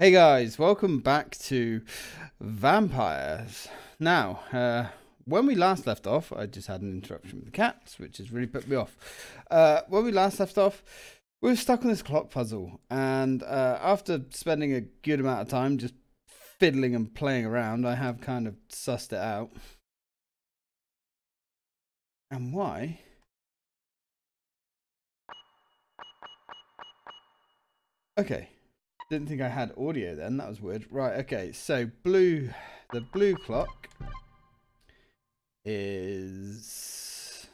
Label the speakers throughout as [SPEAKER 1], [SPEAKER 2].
[SPEAKER 1] Hey guys, welcome back to Vampires. Now, uh, when we last left off, I just had an interruption with the cats, which has really put me off. Uh, when we last left off, we were stuck on this clock puzzle, and uh, after spending a good amount of time just fiddling and playing around, I have kind of sussed it out. And why? Okay. Didn't think I had audio then. That was weird. Right, okay. So blue, the blue clock is...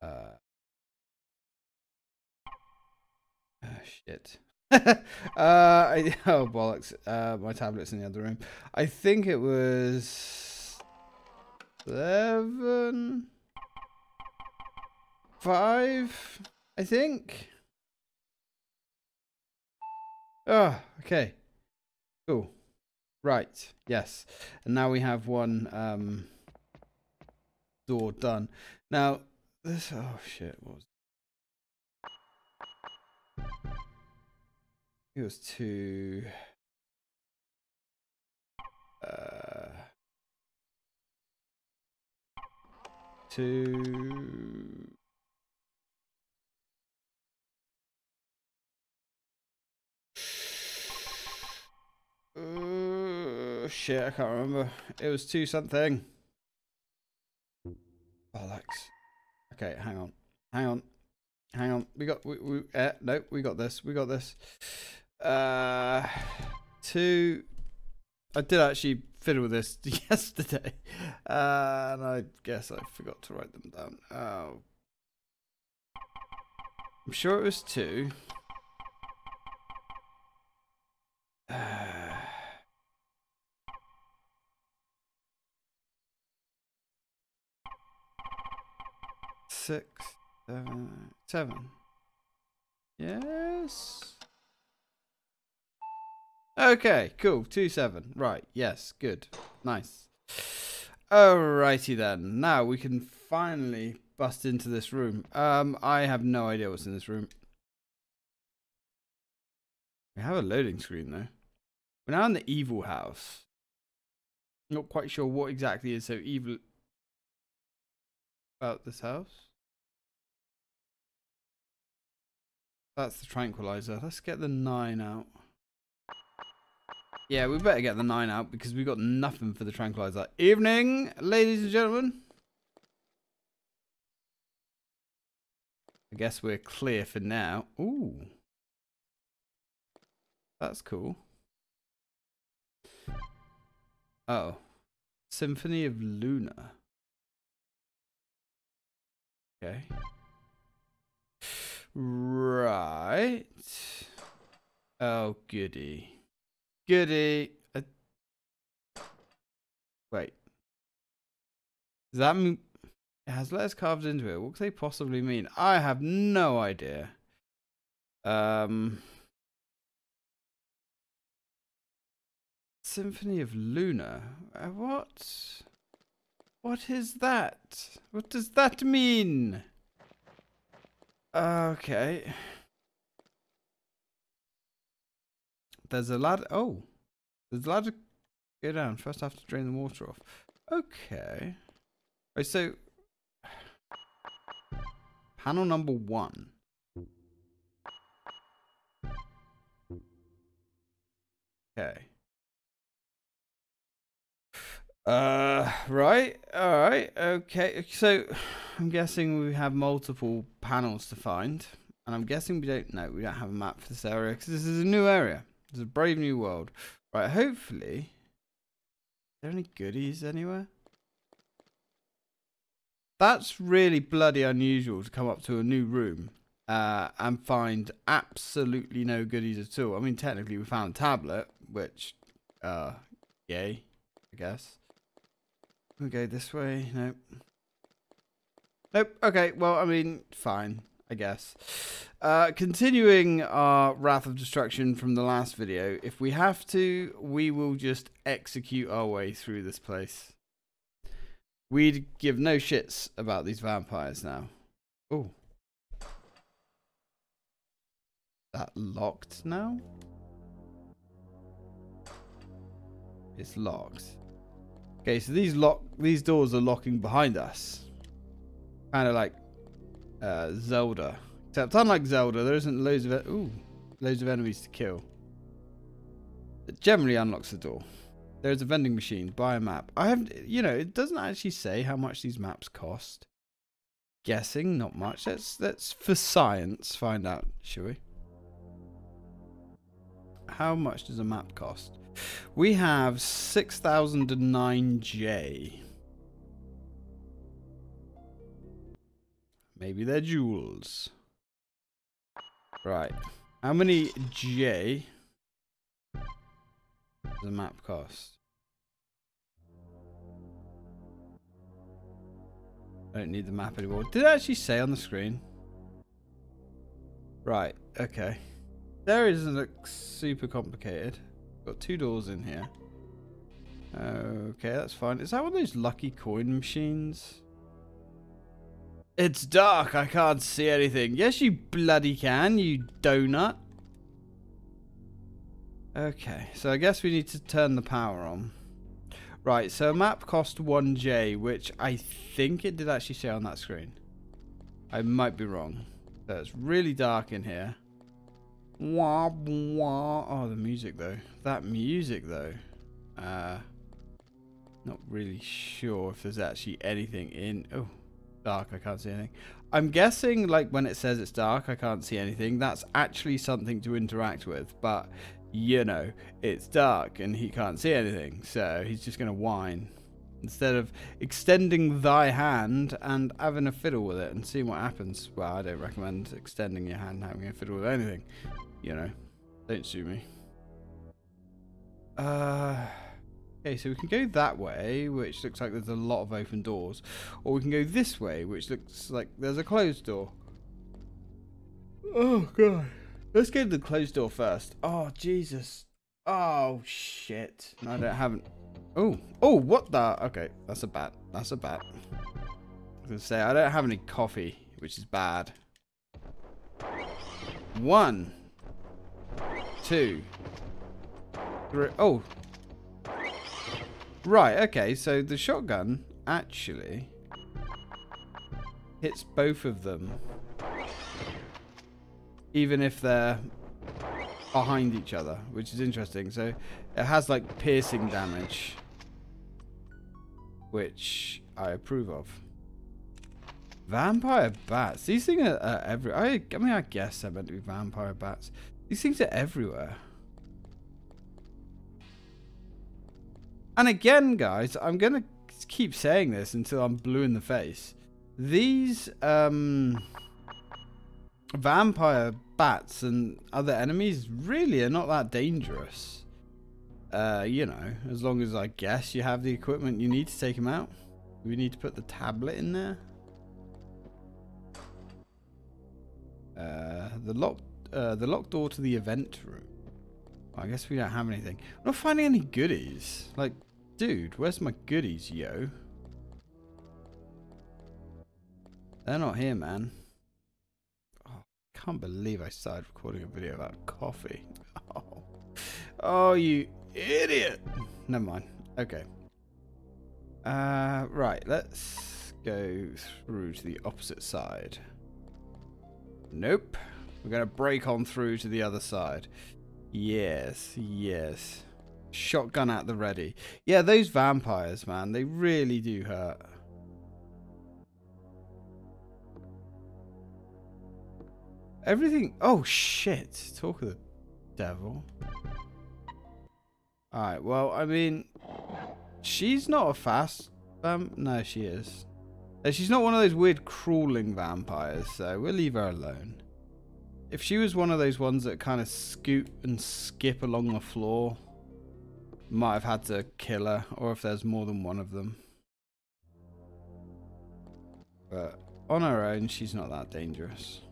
[SPEAKER 1] Uh, oh, shit. uh, I, oh, bollocks. Uh, my tablet's in the other room. I think it was... Seven... Five, I think. Oh, okay. Cool. Right. Yes. And now we have one um, door done. Now, this... Oh, shit. What was... It was two... Uh, two... Uh, shit, I can't remember. It was two something. Bollocks. Okay, hang on. Hang on. Hang on. We got we, we uh, no, we got this. We got this. Uh two I did actually fiddle with this yesterday. Uh, and I guess I forgot to write them down. Oh. I'm sure it was two. Six, seven, seven. Yes. Okay, cool. Two seven. Right. Yes. Good. Nice. Alrighty then. Now we can finally bust into this room. Um, I have no idea what's in this room. We have a loading screen though. We're now in the evil house. Not quite sure what exactly is so evil about this house. That's the tranquilizer. Let's get the nine out. Yeah, we better get the nine out because we've got nothing for the tranquilizer. Evening, ladies and gentlemen. I guess we're clear for now. Ooh. That's cool. Oh. Symphony of Luna. Okay. Right. Oh, goody. Goody. Uh, wait. Does that mean it has letters carved into it? What could they possibly mean? I have no idea. Um. Symphony of Luna. Uh, what? What is that? What does that mean? Okay. There's a ladder. Oh. There's a ladder. Go down. First I have to drain the water off. Okay. So. Panel number one. Okay. Uh, right. All right. Okay. So, I'm guessing we have multiple panels to find. And I'm guessing we don't know. We don't have a map for this area because this is a new area. It's a brave new world. Right. Hopefully. Are there any goodies anywhere? That's really bloody unusual to come up to a new room uh, and find absolutely no goodies at all. I mean, technically, we found a tablet, which, uh, yay, I guess. We go this way. Nope. Nope. Okay. Well, I mean, fine. I guess. Uh, continuing our Wrath of Destruction from the last video, if we have to, we will just execute our way through this place. We'd give no shits about these vampires now. Oh. That locked now? It's locked. Okay, so these lock these doors are locking behind us. Kind of like uh, Zelda. Except unlike Zelda, there isn't loads of ooh, loads of enemies to kill. It generally unlocks the door. There's a vending machine. Buy a map. I have, you know, it doesn't actually say how much these maps cost. Guessing, not much. Let's let's for science find out, shall we? How much does a map cost? We have 6009J. Maybe they're jewels. Right. How many J does the map cost? I don't need the map anymore. Did it actually say on the screen? Right, okay. There doesn't look super complicated. Got two doors in here. Okay, that's fine. Is that one of those lucky coin machines? It's dark. I can't see anything. Yes, you bloody can, you donut. Okay, so I guess we need to turn the power on. Right, so map cost 1J, which I think it did actually say on that screen. I might be wrong. So it's really dark in here. Wah, wah. Oh, the music though. That music though. Uh, not really sure if there's actually anything in. Oh, dark. I can't see anything. I'm guessing like when it says it's dark, I can't see anything. That's actually something to interact with. But you know, it's dark and he can't see anything, so he's just gonna whine instead of extending thy hand and having a fiddle with it and seeing what happens. Well, I don't recommend extending your hand and having a fiddle with anything you know, don't sue me. Uh, okay, so we can go that way, which looks like there's a lot of open doors. Or we can go this way, which looks like there's a closed door. Oh, God. Let's go to the closed door first. Oh, Jesus. Oh, shit. I don't haven't. Oh, oh, what the? Okay, that's a bat. That's a bat. I was going to say, I don't have any coffee, which is bad. One two, three. Oh. Right, okay, so the shotgun actually hits both of them. Even if they're behind each other, which is interesting. So it has like piercing damage, which I approve of. Vampire bats. These things are, are every. I, I mean, I guess they're meant to be vampire bats. These things are everywhere. And again, guys, I'm going to keep saying this until I'm blue in the face. These um, vampire bats and other enemies really are not that dangerous. Uh, you know, as long as I guess you have the equipment you need to take them out. We need to put the tablet in there. Uh, the lock uh, the locked door to the event room. I guess we don't have anything. I'm not finding any goodies. Like, dude, where's my goodies, yo? They're not here, man. Oh, can't believe I started recording a video about coffee. Oh, oh you idiot. Never mind. Okay. Uh, right, let's go through to the opposite side. Nope. We're going to break on through to the other side. Yes, yes. Shotgun at the ready. Yeah, those vampires, man, they really do hurt. Everything... Oh, shit. Talk of the devil. Alright, well, I mean... She's not a fast... Um, no, she is. She's not one of those weird crawling vampires, so we'll leave her alone. If she was one of those ones that kind of scoot and skip along the floor, might have had to kill her, or if there's more than one of them. But on her own, she's not that dangerous.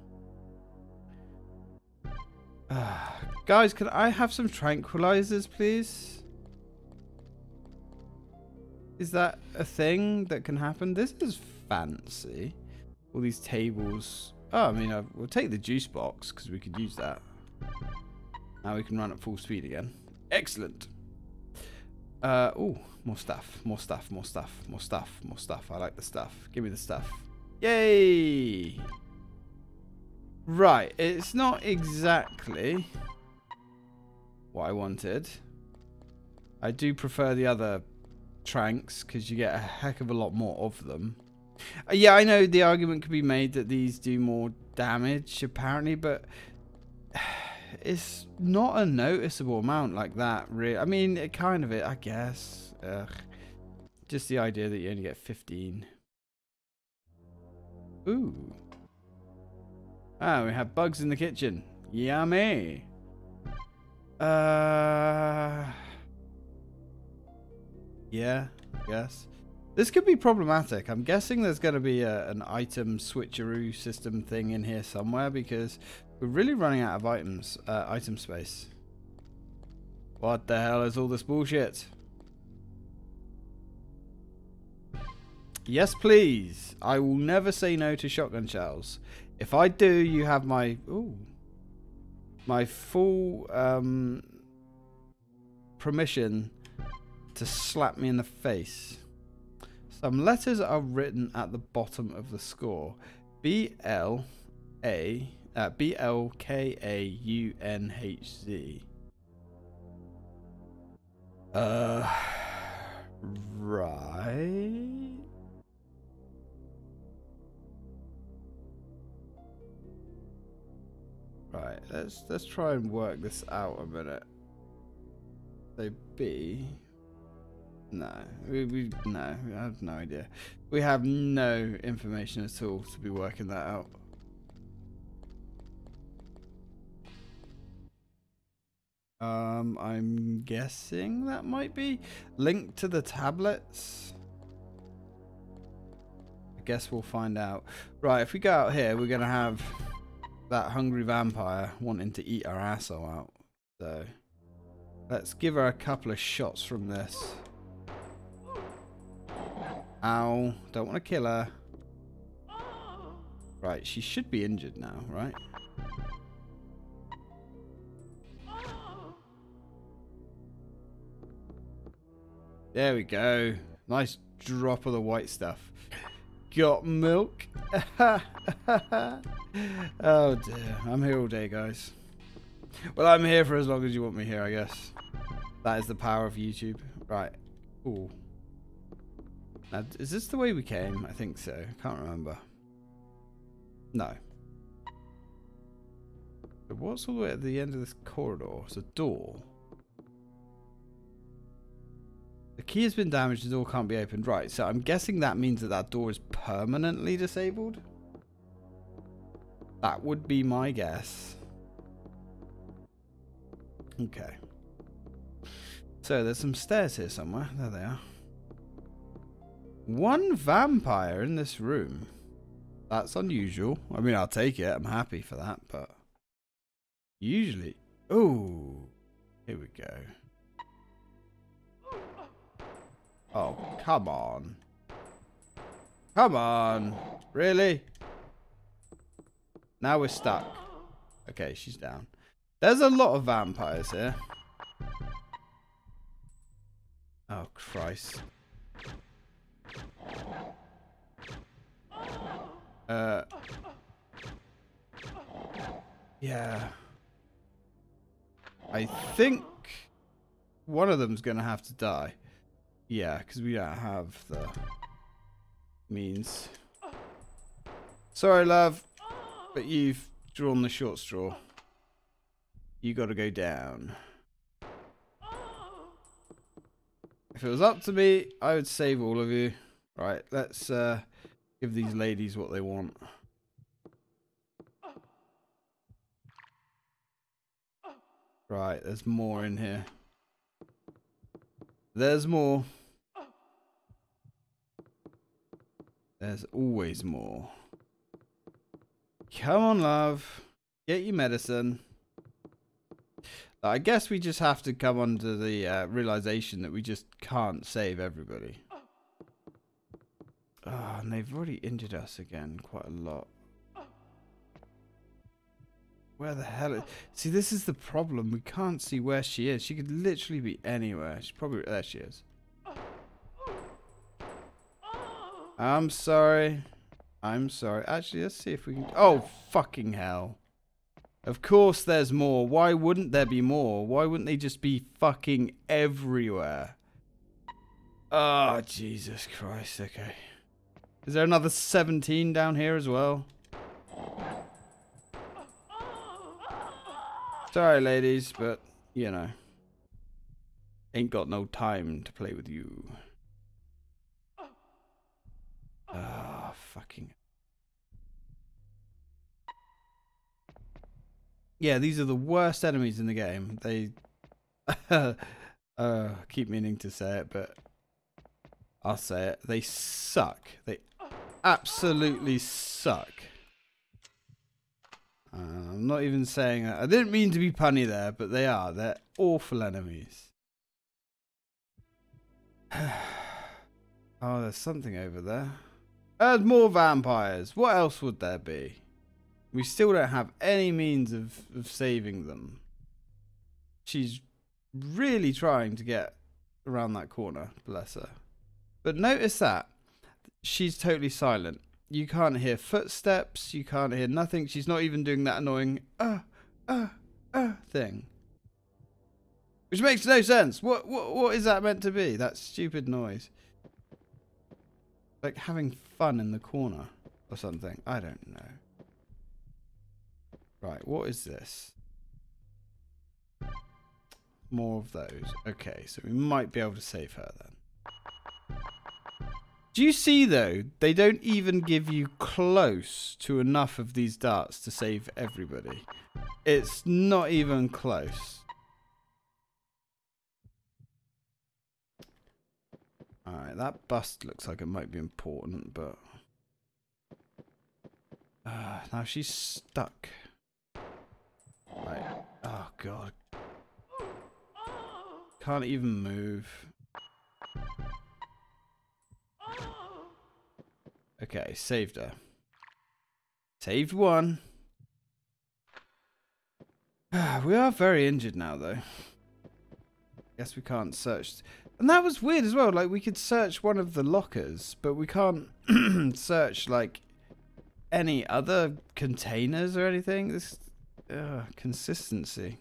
[SPEAKER 1] Uh, guys, can I have some tranquilizers, please? Is that a thing that can happen? This is fancy. All these tables Oh, I mean, uh, we'll take the juice box because we could use that. Now we can run at full speed again. Excellent. Uh, oh, more stuff, more stuff, more stuff, more stuff, more stuff. I like the stuff. Give me the stuff. Yay! Right, it's not exactly what I wanted. I do prefer the other tranks because you get a heck of a lot more of them. Uh, yeah, I know the argument could be made that these do more damage apparently, but it's not a noticeable amount like that. Really, I mean, it kind of it, I guess. Ugh. Just the idea that you only get 15. Ooh. Ah, we have bugs in the kitchen. Yummy. Uh. Yeah, I guess. This could be problematic. I'm guessing there's going to be a, an item switcheroo system thing in here somewhere because we're really running out of items, uh, item space. What the hell is all this bullshit? Yes, please. I will never say no to shotgun shells. If I do, you have my ooh, my full um, permission to slap me in the face. Some letters are written at the bottom of the score. B L A uh, B L K A U N H Z. Uh, right. Right, let's let's try and work this out a minute. So B no, we, we no, I have no idea. We have no information at all to be working that out. Um, I'm guessing that might be linked to the tablets. I guess we'll find out. Right, if we go out here, we're gonna have that hungry vampire wanting to eat our asshole out. So let's give her a couple of shots from this. Ow. Don't want to kill her. Right, she should be injured now, right? There we go. Nice drop of the white stuff. Got milk? oh dear. I'm here all day, guys. Well, I'm here for as long as you want me here, I guess. That is the power of YouTube. Right. Ooh. Now, is this the way we came? I think so. I can't remember. No. But what's all the way at the end of this corridor? It's a door. The key has been damaged. The door can't be opened. Right, so I'm guessing that means that that door is permanently disabled. That would be my guess. Okay. So there's some stairs here somewhere. There they are. One vampire in this room. That's unusual. I mean, I'll take it. I'm happy for that, but usually... Oh, here we go. Oh, come on. Come on. Really? Now we're stuck. Okay, she's down. There's a lot of vampires here. Oh, Christ. Uh. Yeah. I think one of them's going to have to die. Yeah, because we don't have the means. Sorry, love, but you've drawn the short straw. You got to go down. If it was up to me, I would save all of you. Right, let's uh, give these ladies what they want. Right, there's more in here. There's more. There's always more. Come on, love. Get your medicine. I guess we just have to come under the uh, realization that we just can't save everybody. Oh, and they've already injured us again quite a lot. Where the hell is... See, this is the problem. We can't see where she is. She could literally be anywhere. She's probably... There she is. I'm sorry. I'm sorry. Actually, let's see if we can... Oh, fucking hell. Of course there's more. Why wouldn't there be more? Why wouldn't they just be fucking everywhere? Oh, Jesus Christ. Okay. Is there another 17 down here as well? Sorry, ladies, but, you know. Ain't got no time to play with you. Ah, oh, fucking. Yeah, these are the worst enemies in the game. They. uh, keep meaning to say it, but I'll say it. They suck. They absolutely suck. Uh, I'm not even saying that. I didn't mean to be punny there, but they are. They're awful enemies. oh, there's something over there. There's more vampires. What else would there be? We still don't have any means of, of saving them. She's really trying to get around that corner, bless her. But notice that she's totally silent. You can't hear footsteps. You can't hear nothing. She's not even doing that annoying uh uh uh thing. Which makes no sense. What what what is that meant to be? That stupid noise. Like having fun in the corner or something. I don't know. Right, what is this? More of those. Okay, so we might be able to save her then. Do you see though? They don't even give you close to enough of these darts to save everybody. It's not even close. Alright, that bust looks like it might be important, but... Uh, now she's stuck. Right. Oh, God. Can't even move. Okay, saved her. Saved one. we are very injured now, though. Guess we can't search. And that was weird as well. Like, we could search one of the lockers, but we can't search, like, any other containers or anything. This uh, consistency.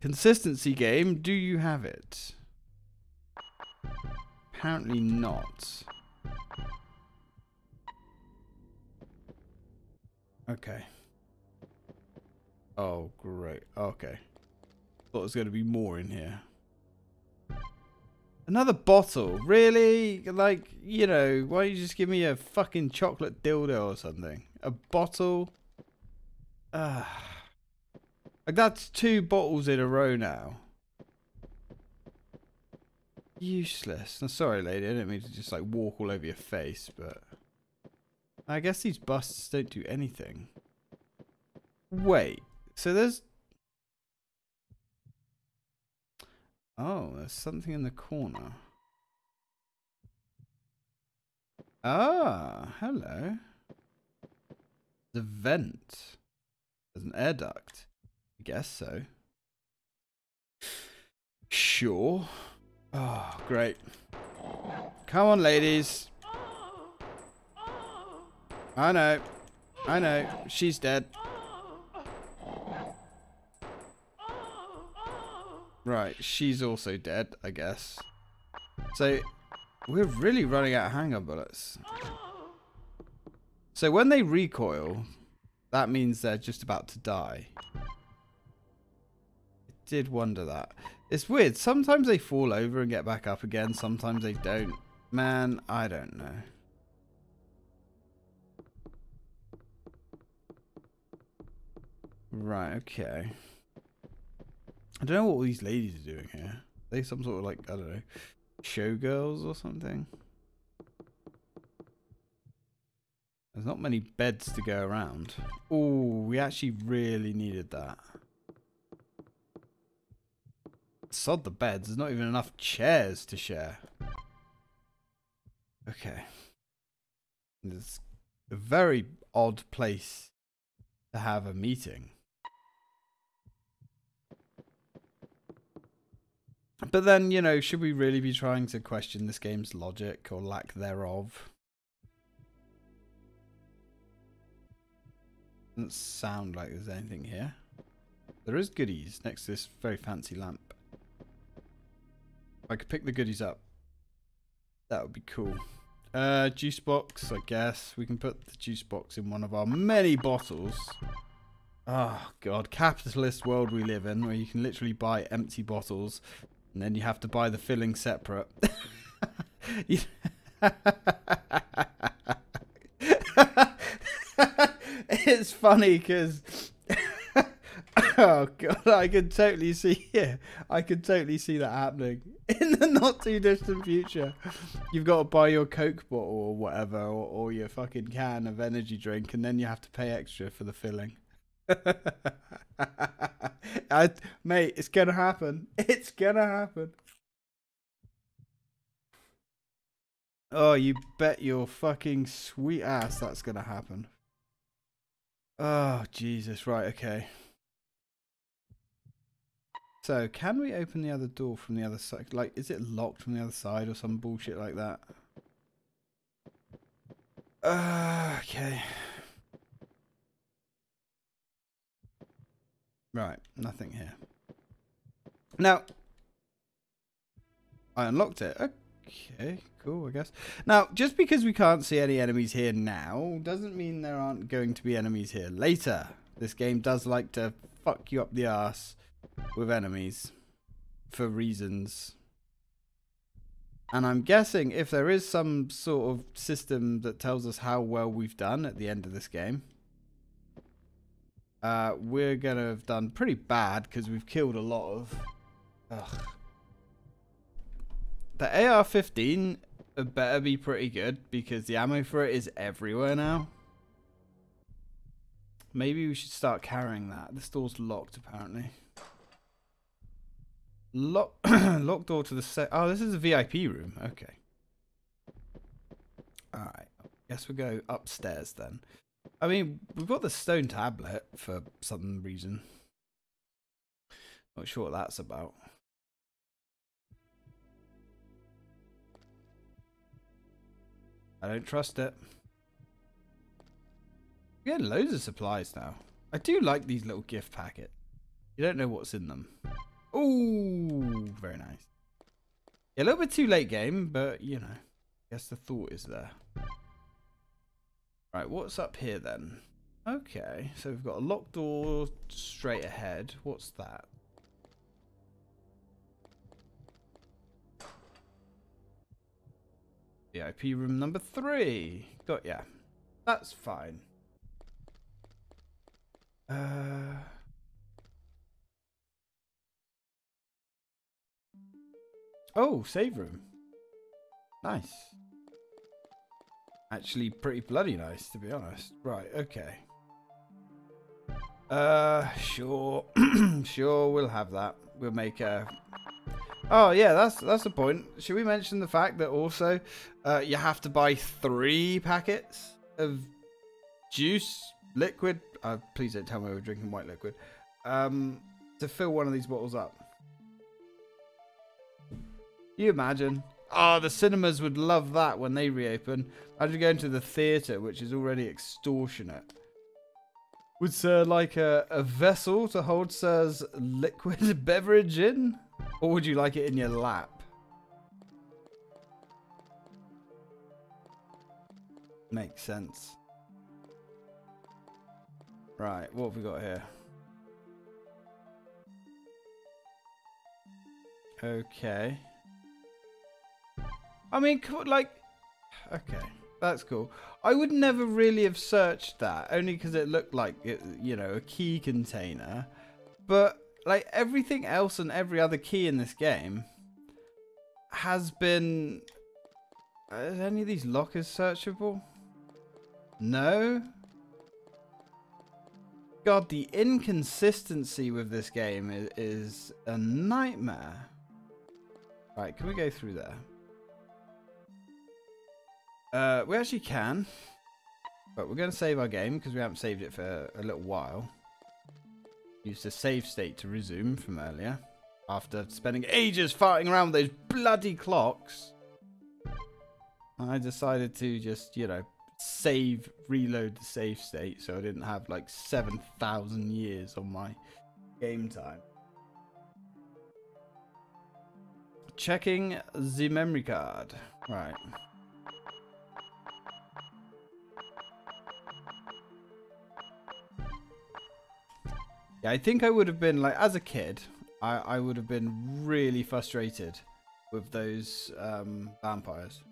[SPEAKER 1] Consistency game, do you have it? Apparently not. Okay. Oh, great. Okay. Thought there was going to be more in here. Another bottle? Really? Like, you know, why don't you just give me a fucking chocolate dildo or something? A bottle? Ah. Like, that's two bottles in a row now. Useless. I'm sorry, lady. I didn't mean to just, like, walk all over your face, but... I guess these busts don't do anything. Wait, so there's... Oh, there's something in the corner. Ah, hello. The vent. There's an air duct. I guess so. Sure. Oh, great. Come on, ladies. I know. I know. She's dead. Right, she's also dead, I guess. So, we're really running out of handgun bullets. So when they recoil, that means they're just about to die. I did wonder that. It's weird. Sometimes they fall over and get back up again. Sometimes they don't. Man, I don't know. Right, okay. I don't know what all these ladies are doing here. Are they some sort of like, I don't know, showgirls or something? There's not many beds to go around. Oh, we actually really needed that. Sod the beds. There's not even enough chairs to share. Okay. It's a very odd place to have a meeting. But then, you know, should we really be trying to question this game's logic or lack thereof? Doesn't sound like there's anything here. There is goodies next to this very fancy lamp. If I could pick the goodies up, that would be cool. Uh, juice box, I guess. We can put the juice box in one of our many bottles. Oh, God. Capitalist world we live in, where you can literally buy empty bottles, and then you have to buy the filling separate. it's funny because oh god, I can totally see yeah, I can totally see that happening in the not too distant future. You've got to buy your Coke bottle or whatever, or, or your fucking can of energy drink, and then you have to pay extra for the filling. I, mate, it's gonna happen. It's gonna happen. Oh, you bet your fucking sweet ass that's gonna happen. Oh, Jesus. Right, okay. So, can we open the other door from the other side? Like, is it locked from the other side or some bullshit like that? Uh, okay. Right, nothing here. Now, I unlocked it. Okay, cool, I guess. Now, just because we can't see any enemies here now, doesn't mean there aren't going to be enemies here later. This game does like to fuck you up the ass with enemies for reasons. And I'm guessing if there is some sort of system that tells us how well we've done at the end of this game, uh, we're going to have done pretty bad because we've killed a lot of... Ugh. The AR-15 better be pretty good because the ammo for it is everywhere now. Maybe we should start carrying that. The store's locked apparently. Lock locked door to the set. Oh, this is a VIP room. Okay. Alright. Guess we'll go upstairs then. I mean, we've got the stone tablet for some reason. Not sure what that's about. I don't trust it. We're getting loads of supplies now. I do like these little gift packets. You don't know what's in them. Oh, very nice. Yeah, a little bit too late game, but you know, I guess the thought is there. Right, what's up here then? Okay, so we've got a locked door straight ahead. What's that? VIP room number three. Got yeah. That's fine. Uh. Oh, save room. Nice. Actually, pretty bloody nice, to be honest. Right, okay. Uh, sure. sure, we'll have that. We'll make a Oh yeah, that's that's the point. Should we mention the fact that also uh, you have to buy three packets of juice, liquid? Uh, please don't tell me we're drinking white liquid. Um, to fill one of these bottles up. you imagine? Oh, the cinemas would love that when they reopen. Imagine going to the theatre, which is already extortionate. Would Sir like a, a vessel to hold Sir's liquid beverage in? Or would you like it in your lap? Makes sense. Right, what have we got here? Okay. I mean, like, okay, that's cool. I would never really have searched that, only because it looked like, it, you know, a key container. But like everything else and every other key in this game has been uh, are any of these lockers searchable no god the inconsistency with this game is, is a nightmare right can we go through there uh we actually can but we're going to save our game because we haven't saved it for a little while Use the save state to resume from earlier. After spending ages farting around with those bloody clocks, I decided to just, you know, save, reload the save state so I didn't have like 7,000 years on my game time. Checking the memory card. Right. Yeah, I think I would have been like as a kid, I, I would have been really frustrated with those um, vampires.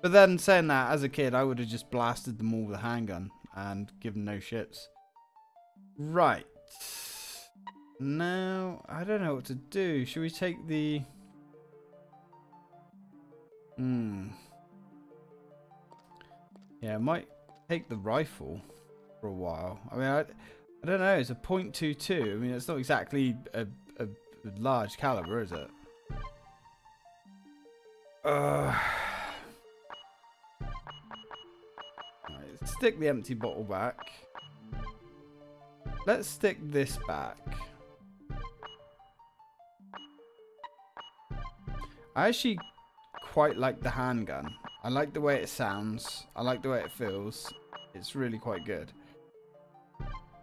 [SPEAKER 1] But then saying that, as a kid, I would have just blasted them all with a handgun and given no shits. Right. Now, I don't know what to do. Should we take the... Hmm. Yeah, I might take the rifle for a while. I mean, I, I don't know. It's a .22. I mean, it's not exactly a, a, large caliber, is it? Uh... Right, stick the empty bottle back. Let's stick this back. I actually quite like the handgun. I like the way it sounds. I like the way it feels. It's really quite good.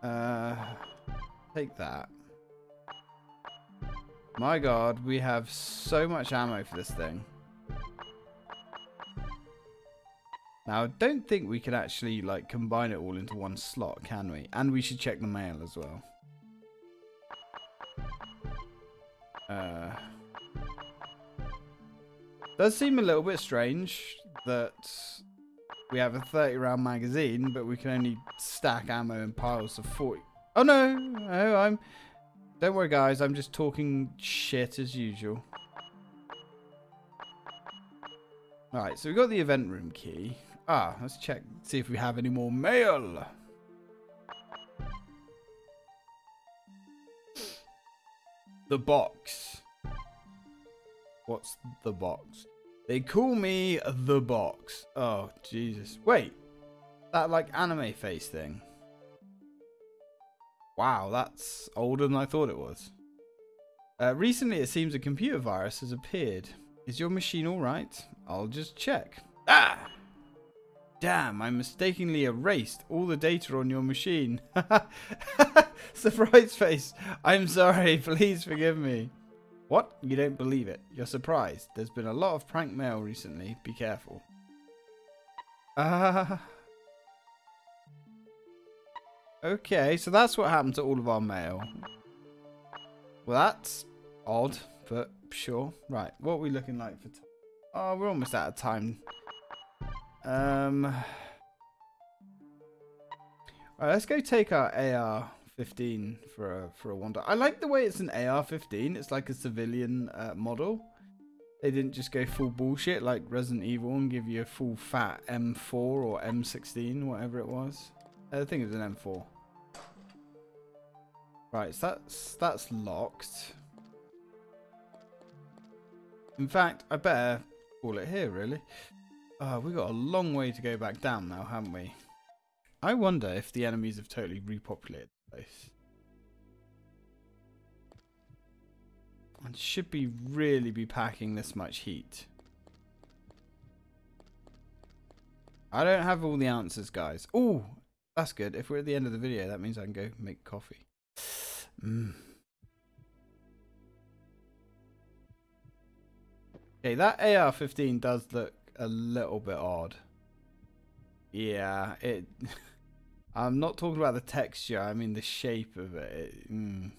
[SPEAKER 1] Uh, take that. My god, we have so much ammo for this thing. Now, I don't think we can actually like combine it all into one slot, can we? And we should check the mail as well. Uh, does seem a little bit strange that we have a 30 round magazine, but we can only stack ammo in piles of 40. Oh no, no, I'm. Don't worry, guys. I'm just talking shit as usual. Alright, so we got the event room key. Ah, let's check, see if we have any more mail. The box. What's the box? They call me the box. Oh, Jesus. Wait. That, like, anime face thing. Wow, that's older than I thought it was. Uh, recently, it seems a computer virus has appeared. Is your machine alright? I'll just check. Ah! Damn, I mistakenly erased all the data on your machine. Surprise face. I'm sorry, please forgive me. What? You don't believe it. You're surprised. There's been a lot of prank mail recently. Be careful. Ah. Uh, okay, so that's what happened to all of our mail. Well, that's odd, but sure. Right, what are we looking like for time? Oh, we're almost out of time. Um. Alright, let's go take our AR-15 for a for a wander. I like the way it's an AR-15. It's like a civilian uh, model. They didn't just go full bullshit like Resident Evil and give you a full fat M4 or M16, whatever it was. I think it was an M4. Right, so that's that's locked. In fact, I better call it here, really. Uh, we've got a long way to go back down now, haven't we? I wonder if the enemies have totally repopulated place. And should be really be packing this much heat. I don't have all the answers, guys. Oh, that's good. If we're at the end of the video, that means I can go make coffee. Mm. Okay, that AR-15 does look a little bit odd. Yeah, it. I'm not talking about the texture. I mean the shape of it. it mm,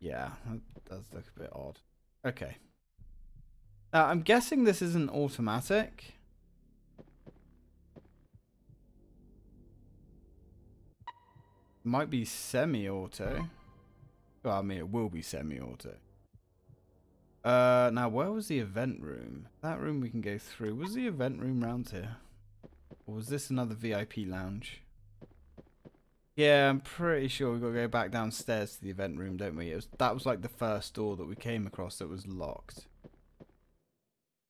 [SPEAKER 1] yeah, that does look a bit odd. Okay. Now I'm guessing this isn't automatic. Might be semi-auto. Well, I mean, it will be semi-auto. Uh, now, where was the event room? That room we can go through. Was the event room round here? Or was this another VIP lounge? Yeah, I'm pretty sure we've got to go back downstairs to the event room, don't we? It was, that was like the first door that we came across that was locked.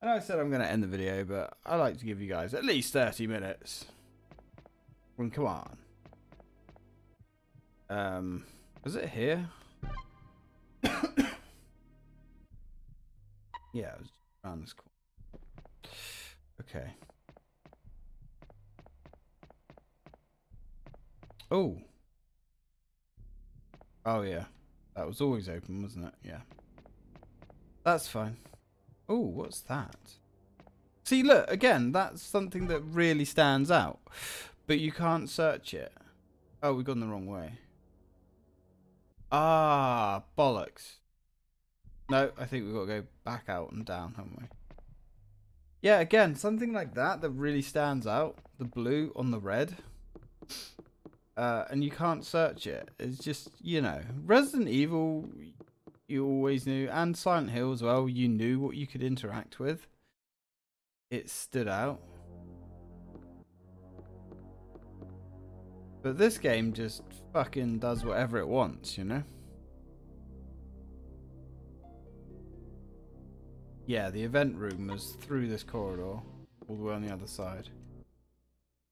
[SPEAKER 1] Know I said I'm going to end the video, but I like to give you guys at least 30 minutes. Well, come on. Um, Was it here? yeah, it was around this corner. Okay. Oh. Oh, yeah. That was always open, wasn't it? Yeah. That's fine. Oh, what's that? See, look, again, that's something that really stands out. But you can't search it. Oh, we've gone the wrong way. Ah, bollocks. No, I think we've got to go back out and down, haven't we? Yeah, again, something like that that really stands out. The blue on the red. Uh, and you can't search it. It's just, you know, Resident Evil, you always knew, and Silent Hill as well, you knew what you could interact with. It stood out. But this game just fucking does whatever it wants, you know? Yeah, the event room was through this corridor, all the way on the other side.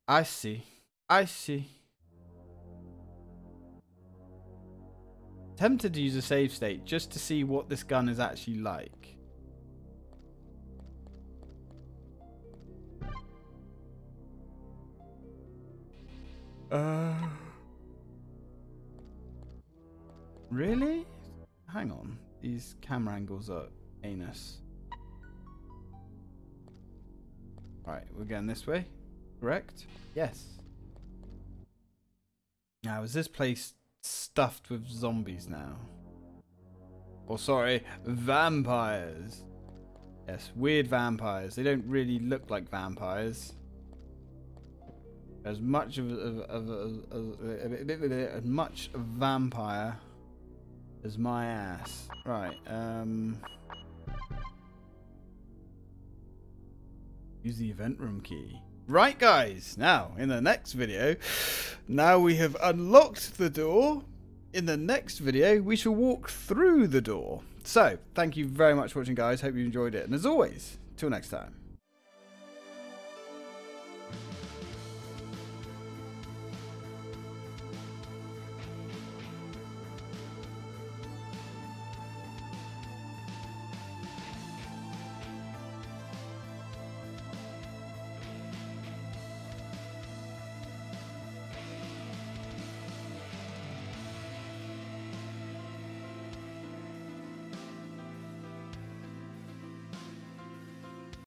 [SPEAKER 1] I see. I see. Tempted to use a save state just to see what this gun is actually like. Uh, really? Hang on. These camera angles are anus. Right, we're going this way. Correct? Yes. Now, is this place stuffed with zombies now? Or, sorry, vampires. Yes, weird vampires. They don't really look like vampires as much of, of, of, of as much vampire as my ass. Right. Um. Use the event room key. Right, guys. Now, in the next video, now we have unlocked the door. In the next video, we shall walk through the door. So, thank you very much for watching, guys. Hope you enjoyed it. And as always, till next time.